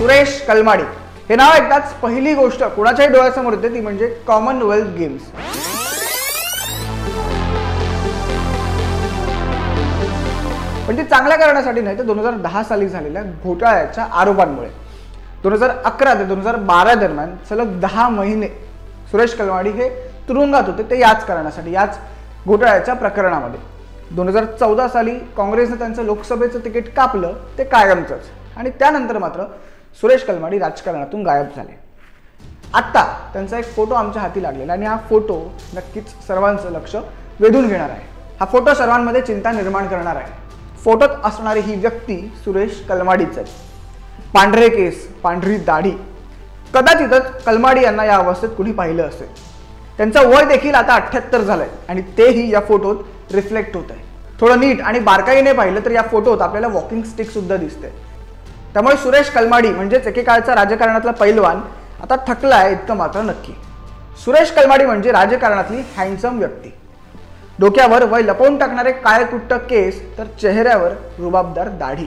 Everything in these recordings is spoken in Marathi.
सुरेश कलमाडी. हे नाव ऐकताच पहिली गोष्ट कुणाच्याही डोळ्यासमोर येते ती म्हणजे कॉमनवेल्थ गेम्स पण ते चांगल्या कारणासाठी नाही तर दोन हजार दहा साली झालेल्या घोटाळ्याच्या आरोपांमुळे. दोन हजार अकरा ते दोन हजार बारा दरम्यान सलग दहा महिने सुरेश कलमाडी हे तुरुंगात होते ते याच कारणासाठी याच घोटाळ्याच्या प्रकरणामध्ये. दोन हजार चौदा साली काँग्रेसनं त्यांचं लोकसभेचं तिकीट कापलं ते कायमचंच. आणि त्यानंतर मात्र सुरेश कलमाडी राजकारणातून गायब झाले. आत्ता त्यांचा एक फोटो आमच्या हाती लागलेला आणि हा फोटो नक्कीच सर्वांचं लक्ष वेधून घेणार आहे. हा फोटो सर्वांमध्ये चिंता निर्माण करणार आहे. फोटोत असणारी ही व्यक्ती सुरेश कलमाडीच आहे. पांढरे केस पांढरी दाढी. कदाचितच कलमाडी यांना या अवस्थेत कुणी पाहिलं असेल. त्यांचं वय देखील आता अठ्ठ्याहत्तर झालंय आणि तेही या फोटोत रिफ्लेक्ट होत आहे थोडं नीट आणि बारकाईने पाहिलं तर या फोटोत आपल्याला वॉकिंग स्टिक सुद्धा दिसते त्यामुळे सुरेश कलमाडी म्हणजेच एकेकाळचा राजकारणातला पैलवान आता थकलाय इतकं मात्र नक्की. सुरेश कलमाडी म्हणजे राजकारणातली हँडसम व्यक्ती. डोक्यावर वय लपवून टाकणारे काळेकुट्ट केस तर चेहऱ्यावर रुबाबदार दाढी.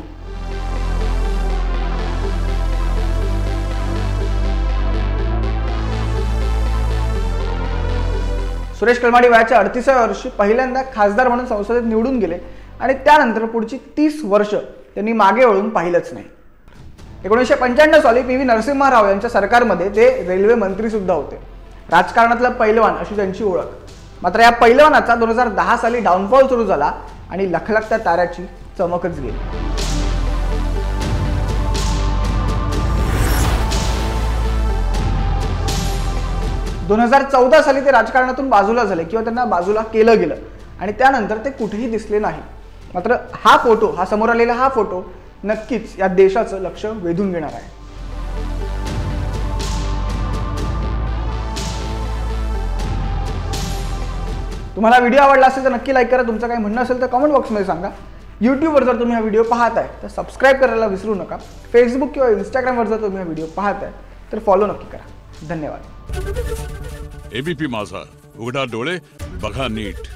सुरेश कलमाडी वयाच्या अडतीसाव्या वर्षी पहिल्यांदा खासदार म्हणून संसदेत निवडून गेले आणि त्यानंतर पुढची तीस वर्ष त्यांनी मागे वळून पाहिलंच नाही. एकोणीसशे पंच्याण्णव साली पी व्ही नरसिंह राव यांच्या सरकारमध्ये ते रेल्वे मंत्री सुद्धा होते. राजकारणातला पैलवान अशी त्यांची ओळख. मात्र या पैलवानाचा दोन हजार दहा साली डाऊनफॉल सुरू झाला आणि लखलखत्या ताऱ्याची चमकच गेली. दोन हजार चौदा साली ते राजकारणातून बाजूला झाले किंवा त्यांना बाजूला केलं गेलं आणि त्यानंतर ते कुठेही दिसले नाही. मात्र हा फोटो हा समोर आलेला हा फोटो नक्कीच या देशाचं लक्ष वेधून घेणार आहे. तुम्हाला व्हिडिओ आवडला असेल तर नक्की लाईक करा. तुमचं काही म्हणणं असेल तर कमेंट बॉक्समध्ये सांगा. यूट्यूबवर जर तुम्ही हा व्हिडिओ पाहत आहे तर सबस्क्राईब करायला विसरू नका. फेसबुक किंवा इंस्टाग्रामवर जर तुम्ही हा व्हिडिओ पाहत आहे तर फॉलो नक्की करा. धन्यवाद. एबीपी माझा. उघडा डोळे बघा नीट.